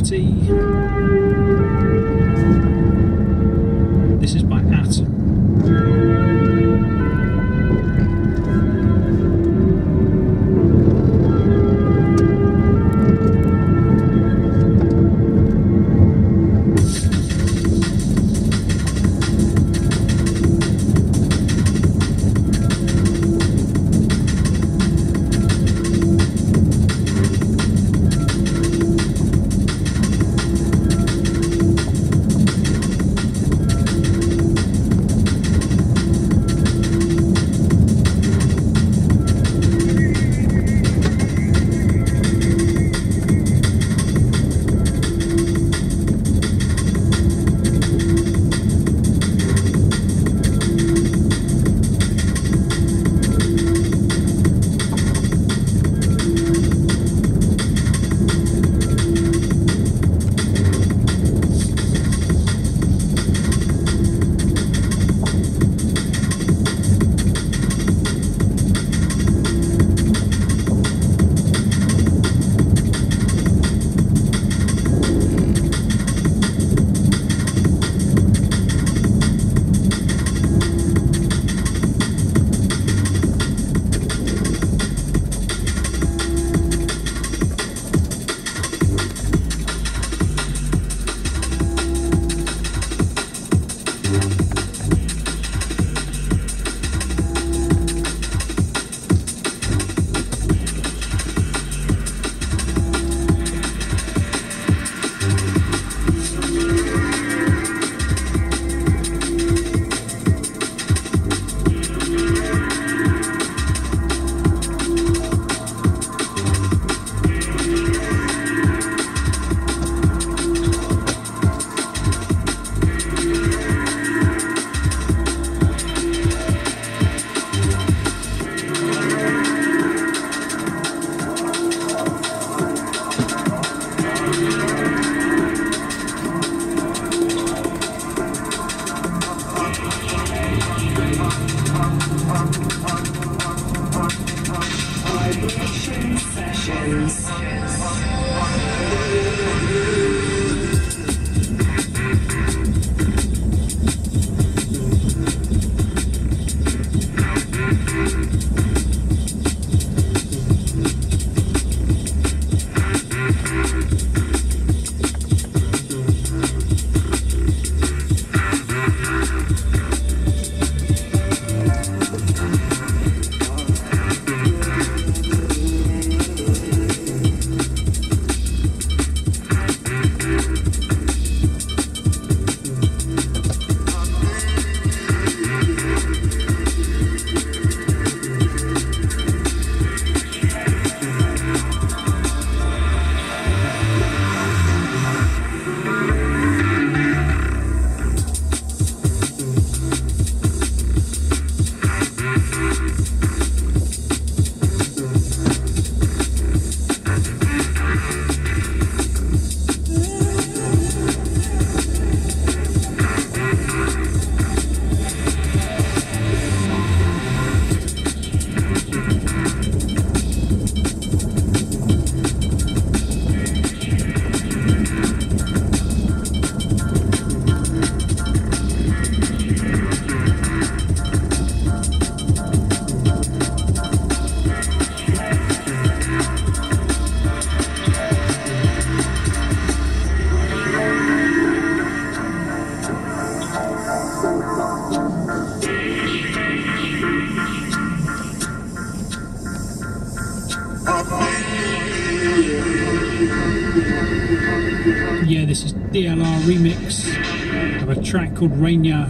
Gravity. DLR remix of a track called Rainier